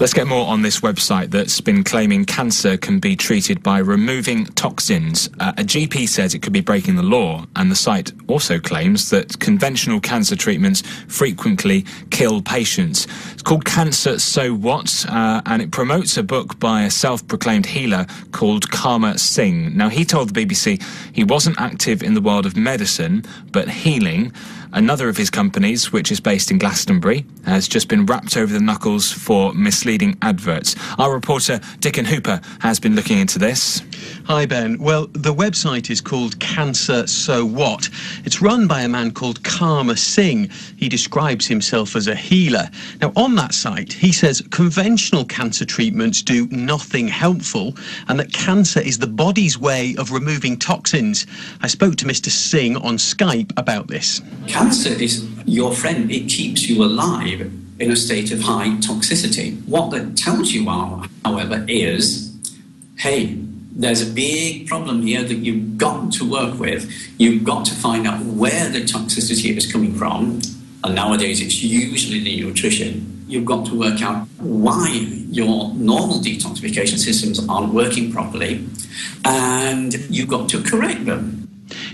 Let's get more on this website that's been claiming cancer can be treated by removing toxins. Uh, a GP says it could be breaking the law, and the site also claims that conventional cancer treatments frequently kill patients. It's called Cancer So What, uh, and it promotes a book by a self proclaimed healer called Karma Singh. Now, he told the BBC he wasn't active in the world of medicine, but healing. Another of his companies, which is based in Glastonbury, has just been rapped over the knuckles for misleading adverts. Our reporter, Dickon Hooper, has been looking into this. Hi, Ben. Well, the website is called Cancer So What. It's run by a man called Karma Singh. He describes himself as a healer. Now, on that site, he says conventional cancer treatments do nothing helpful and that cancer is the body's way of removing toxins. I spoke to Mr. Singh on Skype about this. Cancer is your friend, it keeps you alive in a state of high toxicity. What that tells you, however, is hey, there's a big problem here that you've got to work with. You've got to find out where the toxicity is coming from. And nowadays, it's usually the nutrition. You've got to work out why your normal detoxification systems aren't working properly, and you've got to correct them.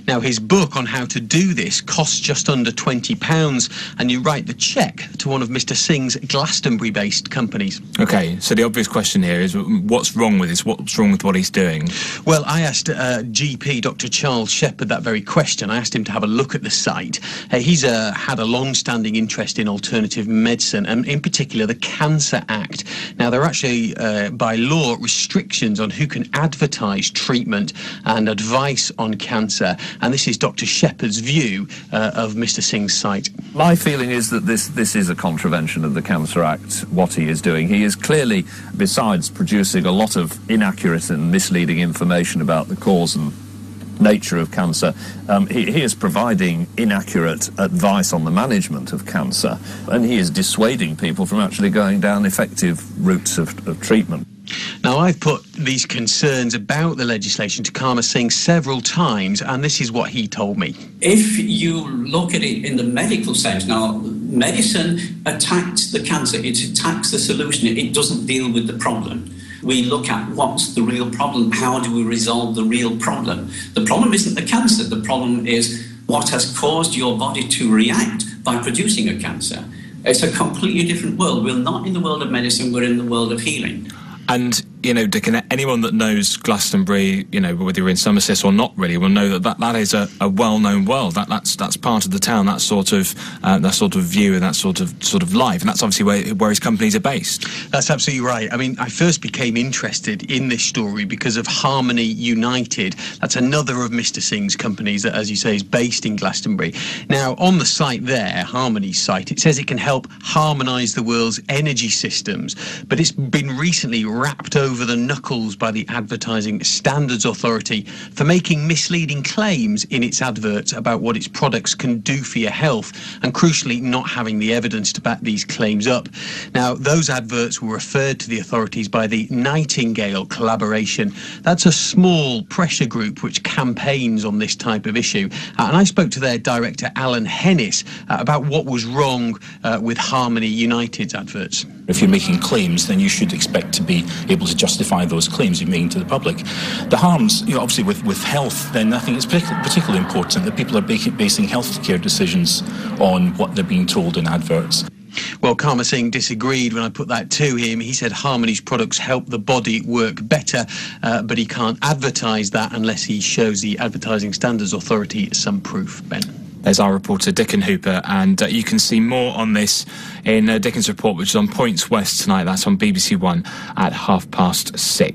Now, his book on how to do this costs just under £20, and you write the cheque to one of Mr. Singh's Glastonbury based companies. Okay, so the obvious question here is what's wrong with this? What's wrong with what he's doing? Well, I asked uh, GP Dr. Charles Shepherd that very question. I asked him to have a look at the site. Uh, he's uh, had a long standing interest in alternative medicine, and in particular the Cancer Act. Now, there are actually, uh, by law, restrictions on who can advertise treatment and advice on cancer and this is Dr. Shepherd's view uh, of Mr. Singh's site. My feeling is that this, this is a contravention of the Cancer Act, what he is doing. He is clearly, besides producing a lot of inaccurate and misleading information about the cause and nature of cancer. Um, he, he, is providing inaccurate advice on the management of cancer, and he is dissuading people from actually going down effective routes of, of treatment. Now, I've put these concerns about the legislation to Karma Singh several times, and this is what he told me. If you look at it in the medical sense, now, medicine attacks the cancer, it attacks the solution, it doesn't deal with the problem. We look at what's the real problem, how do we resolve the real problem. The problem isn't the cancer, the problem is what has caused your body to react by producing a cancer. It's a completely different world. We're not in the world of medicine, we're in the world of healing. And you know, Dick, and anyone that knows Glastonbury, you know, whether you're in Somerset or not, really, will know that that, that is a, a well-known world. That that's that's part of the town. That sort of uh, that sort of view and that sort of sort of life, and that's obviously where where his companies are based. That's absolutely right. I mean, I first became interested in this story because of Harmony United. That's another of Mr. Singh's companies that, as you say, is based in Glastonbury. Now, on the site there, Harmony's site, it says it can help harmonise the world's energy systems, but it's been recently rapped over over the knuckles by the Advertising Standards Authority for making misleading claims in its adverts about what its products can do for your health, and crucially, not having the evidence to back these claims up. Now, those adverts were referred to the authorities by the Nightingale Collaboration. That's a small pressure group which campaigns on this type of issue. Uh, and I spoke to their director, Alan Henness, uh, about what was wrong uh, with Harmony United's adverts. If you're making claims, then you should expect to be able to justify those claims you're making to the public. The harms, you know, obviously with, with health, then I think it's particularly important that people are basing healthcare decisions on what they're being told in adverts. Well, Karma Singh disagreed when I put that to him. He said Harmony's products help the body work better, uh, but he can't advertise that unless he shows the Advertising Standards Authority some proof, Ben. There's our reporter, Dickon Hooper, and uh, you can see more on this in uh, Dickon's report, which is on Points West tonight. That's on BBC One at half past six.